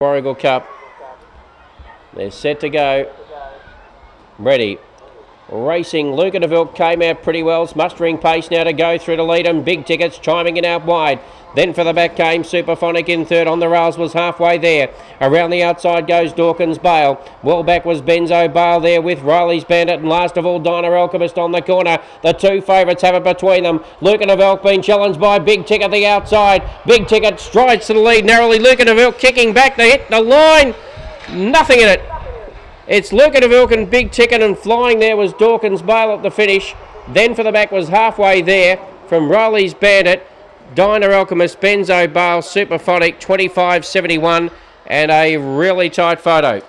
Warragul Cup. They're set to go. Ready. Racing, Luca DeVille came out pretty well. It's mustering pace now to go through to lead them. Big tickets chiming in out wide. Then for the back came Superphonic in third. On the rails was halfway there. Around the outside goes Dawkins Bale. Well back was Benzo Bale there with Riley's Bandit. And last of all, Diner Alchemist on the corner. The two favourites have it between them. Luca DeVille being challenged by Big Ticket the outside. Big Ticket strides to the lead narrowly. Luca DeVille kicking back to hit the line. Nothing in it. It's Luca and Big Ticket and flying there was Dawkins Bale at the finish. Then for the back was halfway there from Riley's Bandit. Diner Alchemist, Benzo Bale, Superphonic, 25.71, and a really tight photo.